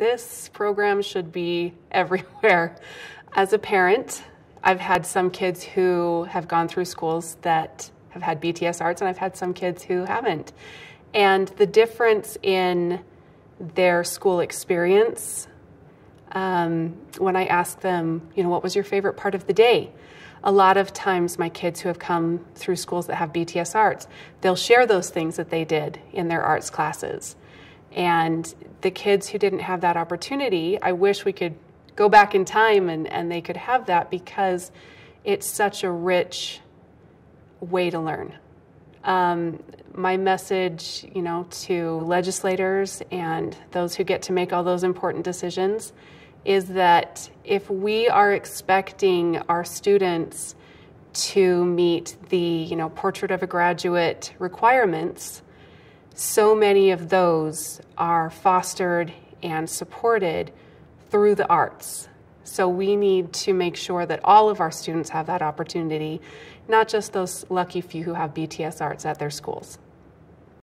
this program should be everywhere. As a parent, I've had some kids who have gone through schools that have had BTS arts, and I've had some kids who haven't. And the difference in their school experience, um, when I ask them, you know, what was your favorite part of the day? A lot of times, my kids who have come through schools that have BTS arts, they'll share those things that they did in their arts classes. And the kids who didn't have that opportunity, I wish we could go back in time and, and they could have that because it's such a rich way to learn. Um, my message, you know, to legislators and those who get to make all those important decisions is that if we are expecting our students to meet the, you know, portrait of a graduate requirements, so many of those are fostered and supported through the arts. So we need to make sure that all of our students have that opportunity, not just those lucky few who have BTS arts at their schools.